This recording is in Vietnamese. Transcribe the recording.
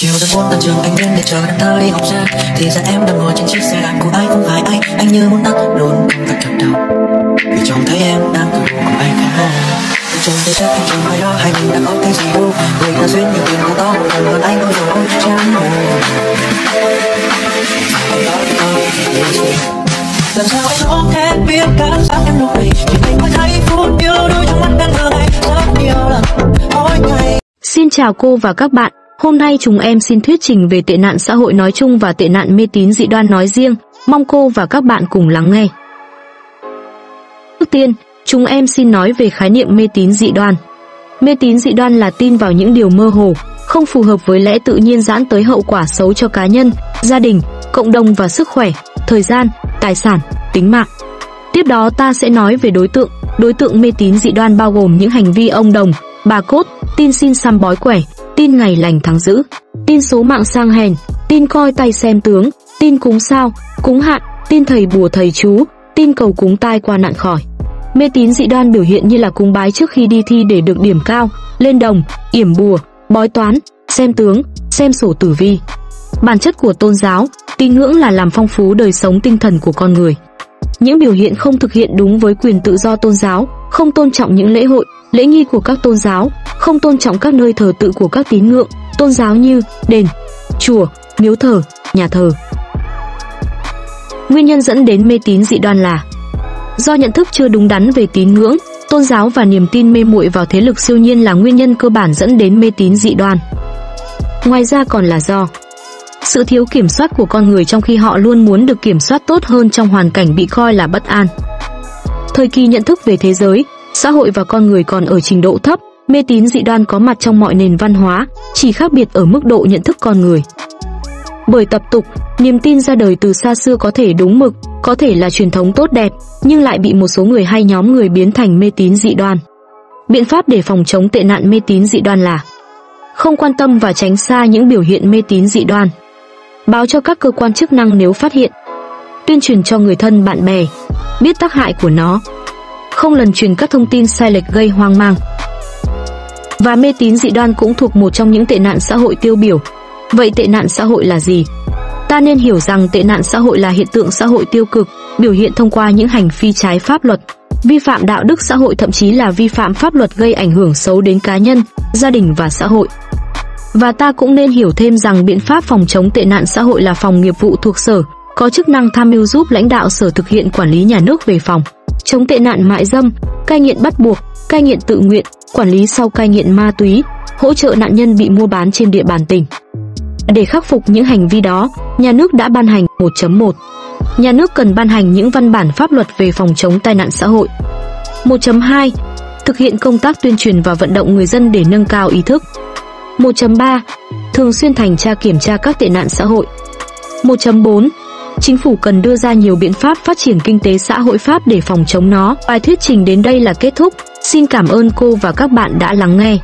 Chiều rất buồn tan trường anh đến để chờ đàn thơ đi học ra Thì ra em đang ngồi trên chiếc xe đạp của ai không phải anh Anh như muốn tắt luôn không phải chập đầu. Vì trông thấy em đang cười cùng anh khác. Anh trông thấy chắc anh trông ai đó Hai mình đã có cái gì đâu. Người ta duyên nhiều tiền cũng to một lần hơn anh thôi rồi chán rồi. Làm sao anh không thể biết cảm giác em lúc này Chỉ anh mới thấy phút yêu đôi trong mắt đang ngờ ngày Rất nhiều lần mỗi ngày. Xin chào cô và các bạn, hôm nay chúng em xin thuyết trình về tệ nạn xã hội nói chung và tệ nạn mê tín dị đoan nói riêng, mong cô và các bạn cùng lắng nghe. Trước tiên, chúng em xin nói về khái niệm mê tín dị đoan. Mê tín dị đoan là tin vào những điều mơ hồ, không phù hợp với lẽ tự nhiên dẫn tới hậu quả xấu cho cá nhân, gia đình, cộng đồng và sức khỏe, thời gian, tài sản, tính mạng. Tiếp đó ta sẽ nói về đối tượng. Đối tượng mê tín dị đoan bao gồm những hành vi ông đồng, bà cốt, tin xin xăm bói quẻ, tin ngày lành tháng dữ, tin số mạng sang hèn, tin coi tay xem tướng, tin cúng sao, cúng hạn, tin thầy bùa thầy chú, tin cầu cúng tai qua nạn khỏi. Mê tín dị đoan biểu hiện như là cúng bái trước khi đi thi để được điểm cao, lên đồng, yểm bùa, bói toán, xem tướng, xem sổ tử vi. Bản chất của tôn giáo, tín ngưỡng là làm phong phú đời sống tinh thần của con người. Những biểu hiện không thực hiện đúng với quyền tự do tôn giáo, không tôn trọng những lễ hội, lễ nghi của các tôn giáo, không tôn trọng các nơi thờ tự của các tín ngưỡng, tôn giáo như đền, chùa, miếu thờ, nhà thờ. Nguyên nhân dẫn đến mê tín dị đoan là do nhận thức chưa đúng đắn về tín ngưỡng, tôn giáo và niềm tin mê muội vào thế lực siêu nhiên là nguyên nhân cơ bản dẫn đến mê tín dị đoan. Ngoài ra còn là do sự thiếu kiểm soát của con người trong khi họ luôn muốn được kiểm soát tốt hơn trong hoàn cảnh bị coi là bất an. Thời kỳ nhận thức về thế giới, xã hội và con người còn ở trình độ thấp, mê tín dị đoan có mặt trong mọi nền văn hóa, chỉ khác biệt ở mức độ nhận thức con người. Bởi tập tục, niềm tin ra đời từ xa xưa có thể đúng mực, có thể là truyền thống tốt đẹp, nhưng lại bị một số người hay nhóm người biến thành mê tín dị đoan. Biện pháp để phòng chống tệ nạn mê tín dị đoan là không quan tâm và tránh xa những biểu hiện mê tín dị đoan. Báo cho các cơ quan chức năng nếu phát hiện. Tuyên truyền cho người thân bạn bè, biết tác hại của nó. Không lần truyền các thông tin sai lệch gây hoang mang. Và mê tín dị đoan cũng thuộc một trong những tệ nạn xã hội tiêu biểu. Vậy tệ nạn xã hội là gì? Ta nên hiểu rằng tệ nạn xã hội là hiện tượng xã hội tiêu cực, biểu hiện thông qua những hành vi trái pháp luật, vi phạm đạo đức xã hội thậm chí là vi phạm pháp luật gây ảnh hưởng xấu đến cá nhân, gia đình và xã hội. Và ta cũng nên hiểu thêm rằng biện pháp phòng chống tệ nạn xã hội là phòng nghiệp vụ thuộc sở, có chức năng tham mưu giúp lãnh đạo sở thực hiện quản lý nhà nước về phòng chống tệ nạn mại dâm, cai nghiện bắt buộc, cai nghiện tự nguyện, quản lý sau cai nghiện ma túy, hỗ trợ nạn nhân bị mua bán trên địa bàn tỉnh. Để khắc phục những hành vi đó, nhà nước đã ban hành 1.1. Nhà nước cần ban hành những văn bản pháp luật về phòng chống tai nạn xã hội. 1.2. Thực hiện công tác tuyên truyền và vận động người dân để nâng cao ý thức. 1.3. Thường xuyên thành tra kiểm tra các tệ nạn xã hội. 1.4. Chính phủ cần đưa ra nhiều biện pháp phát triển kinh tế xã hội Pháp để phòng chống nó. Bài thuyết trình đến đây là kết thúc. Xin cảm ơn cô và các bạn đã lắng nghe.